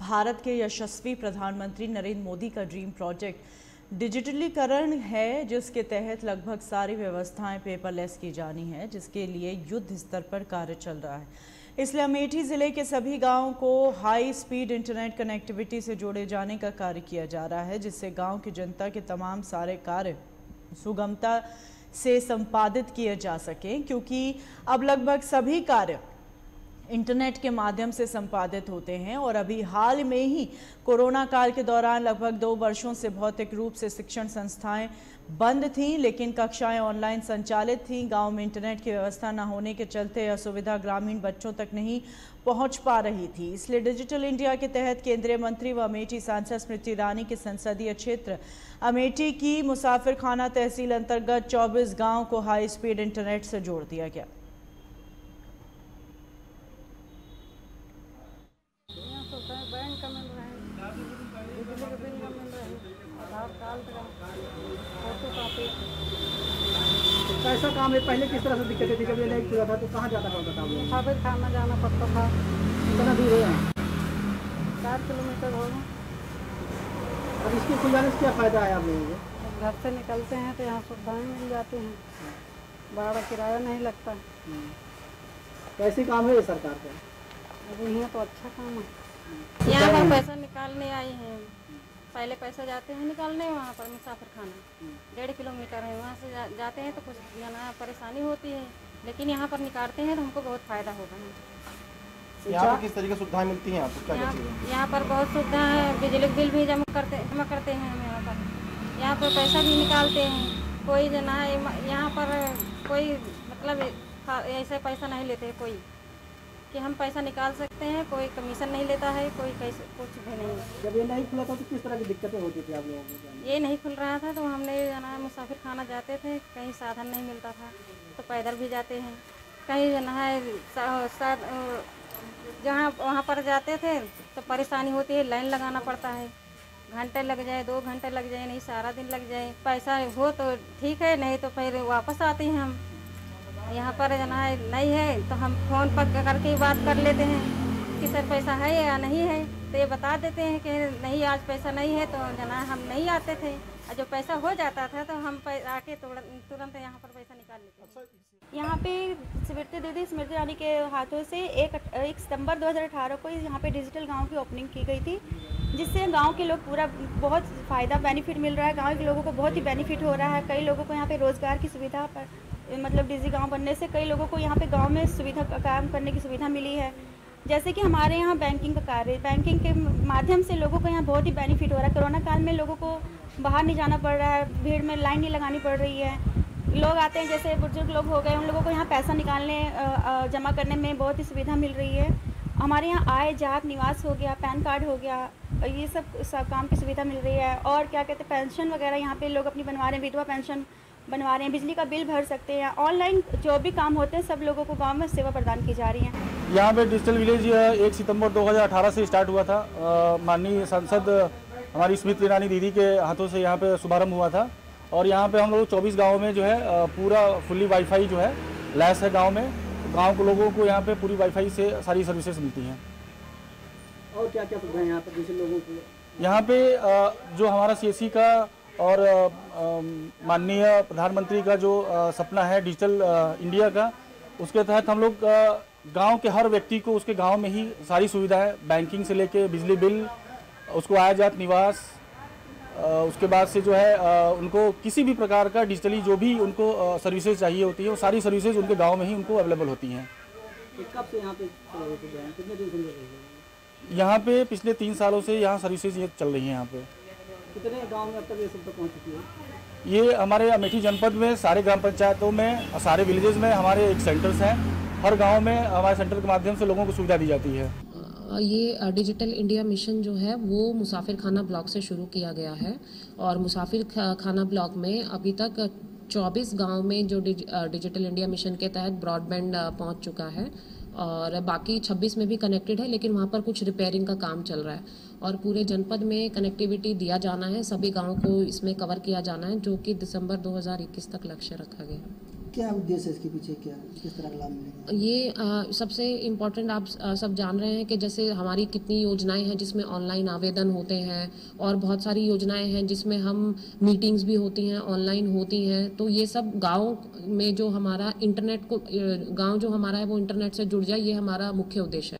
भारत के यशस्वी प्रधानमंत्री नरेंद्र मोदी का ड्रीम प्रोजेक्ट डिजिटलीकरण है, जिसके तहत लगभग सारी व्यवस्थाएँ पेपरलेस की जानी है, जिसके लिए युद्ध स्तर पर कार्य चल रहा है। इसलिए अमेठी ज़िले के सभी गाँवों को हाई स्पीड इंटरनेट कनेक्टिविटी से जोड़े जाने का कार्य किया जा रहा है, जिससे गाँव की जनता के तमाम सारे कार्य सुगमता से संपादित किए जा सकें, क्योंकि अब लगभग सभी कार्य इंटरनेट के माध्यम से संपादित होते हैं और अभी हाल में ही कोरोना काल के दौरान लगभग दो वर्षों से भौतिक रूप से शिक्षण संस्थाएँ बंद थीं, लेकिन कक्षाएँ ऑनलाइन संचालित थीं। गाँव में इंटरनेट की व्यवस्था न होने के चलते यह सुविधा ग्रामीण बच्चों तक नहीं पहुँच पा रही थी। इसलिए डिजिटल इंडिया के तहत केंद्रीय मंत्री व अमेठी सांसद स्मृति ईरानी के संसदीय क्षेत्र, अमेठी की मुसाफिर तहसील अंतर्गत 24 गाँव को हाई स्पीड इंटरनेट से जोड़ दिया गया बैंक का मिल रहा है बिजली का बिल का मिल रहा है आधार कार्ड का फ़ोटो कॉपी तो कैसा काम है पहले किस तरह से दिक्कतें थी कभी नहीं खुला था तो कहाँ जाना पड़ता था आप खाना जाना पड़ता था। कितना दूर है? चार किलोमीटर होगा अब इसके खुल जाने से क्या फ़ायदा है आप लोगों को? घर से निकलते हैं तो यहाँ सुविधाएँ मिल जाती हैं। भाड़ा किराया नहीं लगता। कैसे काम है ये सरकार का? अभी यहाँ तो अच्छा काम है। यहाँ पर पैसा निकालने आए हैं। पहले पैसा जाते हैं निकालने वहाँ पर मुसाफिर खाना डेढ़ किलोमीटर है वहाँ से जा, जाते हैं तो कुछ जाना परेशानी होती है लेकिन यहाँ पर निकालते हैं तो हमको बहुत फ़ायदा होगा। यहाँ पर किस तरीके की सुविधाएँ मिलती हैं आपको? क्या क्या यहाँ पर बहुत सुविधा है बिजली बिल भी जमा करते जमा करते हैं हम यहाँ पर। यहाँ पर पैसा भी निकालते हैं कोई जना यहाँ पर कोई मतलब ऐसे पैसा नहीं लेते कोई। कि हम पैसा निकाल सकते हैं कोई कमीशन नहीं लेता है कोई कैसे कुछ भी नहीं। जब ये नहीं खुला था तो किस तरह की दिक्कतें होती थी आप लोगों को ये नहीं खुल रहा था तो हमने जना मुसाफिर खाना जाते थे कहीं साधन नहीं मिलता था तो पैदल भी जाते हैं। कहीं जना है जहाँ वहाँ पर जाते थे तो परेशानी होती है लाइन लगाना पड़ता है। घंटे लग जाए दो घंटे लग जाए नहीं सारा दिन लग जाए। पैसा हो तो ठीक है नहीं तो फिर वापस आते हैं हम। यहाँ पर जना नहीं है तो हम फ़ोन पर करके बात कर लेते हैं कि सर पैसा है या नहीं है। तो ये बता देते हैं कि नहीं, आज पैसा नहीं है तो जना हम नहीं आते थे। और जो पैसा हो जाता था तो हम आके तुरंत तुरंत यहाँ पर पैसा निकाल लेते हैं यहाँ पे स्मृति दीदी, स्मृति रानी के हाथों से एक एक सितंबर 2018 को यहाँ पे डिजिटल गाँव की ओपनिंग की गई थी, जिससे गाँव के लोग पूरा बहुत फ़ायदा, बेनिफिट मिल रहा है। गाँव के लोगों को बहुत ही बेनिफिट हो रहा है। कई लोगों को यहाँ पे रोज़गार की सुविधा पर मतलब डिजी गाँव बनने से कई लोगों को यहाँ पे गाँव में सुविधा का काम करने की सुविधा मिली है। जैसे कि हमारे यहाँ बैंकिंग का कार्य, बैंकिंग के माध्यम से लोगों को यहाँ बहुत ही बेनिफिट हो रहा है। कोरोना काल में लोगों को बाहर नहीं जाना पड़ रहा है, भीड़ में लाइन नहीं लगानी पड़ रही है। लोग आते हैं, जैसे बुज़ुर्ग लोग हो गए, उन लोगों को यहाँ पैसा निकालने जमा करने में बहुत ही सुविधा मिल रही है। हमारे यहाँ आय जात निवास हो गया, पैन कार्ड हो गया, ये सब सब काम की सुविधा मिल रही है। और क्या कहते हैं, पेंशन वगैरह यहाँ पे लोग अपनी बनवा रहे हैं, विधवा पेंशन। बनवा रहे हैं बिजली का बिल भर सकते हैं ऑनलाइन जो भी काम होते हैं सब लोगों को गाँव में सेवा प्रदान की जा रही है। यहाँ पे डिजिटल विलेज एक सितंबर 2018 से स्टार्ट हुआ था। माननीय सांसद हमारी स्मृति ईरानी दीदी के हाथों से यहाँ पे शुभारंभ हुआ था। और यहाँ पे हम लोग 24 गाँव में जो है पूरा फुल्ली वाईफाई जो है लैस है गाँव में। गाँव के लोगों को यहाँ पे पूरी वाईफाई से सारी सर्विसेज़ मिलती हैं। और क्या क्या सुविधाएँ यहाँ पर जैसे लोगों को? यहाँ पे जो हमारा सी का और माननीय प्रधानमंत्री का जो सपना है डिजिटल इंडिया का उसके तहत हम लोग गाँव के हर व्यक्ति को उसके गाँव में ही सारी सुविधाएँ बैंकिंग से लेके बिजली बिल उसको आया जात निवास उसके बाद से जो है उनको किसी भी प्रकार का डिजिटली जो भी उनको सर्विसेज़ चाहिए होती है वो सारी सर्विसेज़ उनके गाँव में ही उनको अवेलेबल होती हैं। कब से यहाँ पे यहाँ पे पिछले तीन सालों से यहाँ सर्विसेज़ ये चल रही हैं यहाँ पे। कितने गाँव में अब तक ये सब तक पहुँच चुकी है? ये हमारे अमेठी जनपद में सारे ग्राम पंचायतों में सारे विलेजेस में हमारे एक सेंटर्स हैं। हर गाँव में हमारे सेंटर के माध्यम से लोगों को सुविधा दी जाती है। ये डिजिटल इंडिया मिशन जो है वो मुसाफिर खाना ब्लॉक से शुरू किया गया है। और मुसाफिर खाना ब्लॉक में अभी तक 24 गाँव में जो डिजिटल इंडिया मिशन के तहत ब्रॉडबैंड पहुँच चुका है। और बाकी 26 में भी कनेक्टेड है, लेकिन वहाँ पर कुछ रिपेयरिंग का काम चल रहा है। और पूरे जनपद में कनेक्टिविटी दिया जाना है, सभी गाँव को इसमें कवर किया जाना है, जो कि दिसंबर 2021 तक लक्ष्य रखा गया है। क्या उद्देश्य है इसके पीछे? क्या किस तरह का लाभ मिलेगा? ये आ, सबसे इम्पोर्टेंट आप आ, सब जान रहे हैं कि जैसे हमारी कितनी योजनाएँ हैं जिसमें ऑनलाइन आवेदन होते हैं और बहुत सारी योजनाएँ हैं जिसमें हम मीटिंग्स भी होती हैं ऑनलाइन होती हैं। तो ये सब गाँव में जो हमारा इंटरनेट को गाँव जो हमारा है वो इंटरनेट से जुड़ जाए ये हमारा मुख्य उद्देश्य है।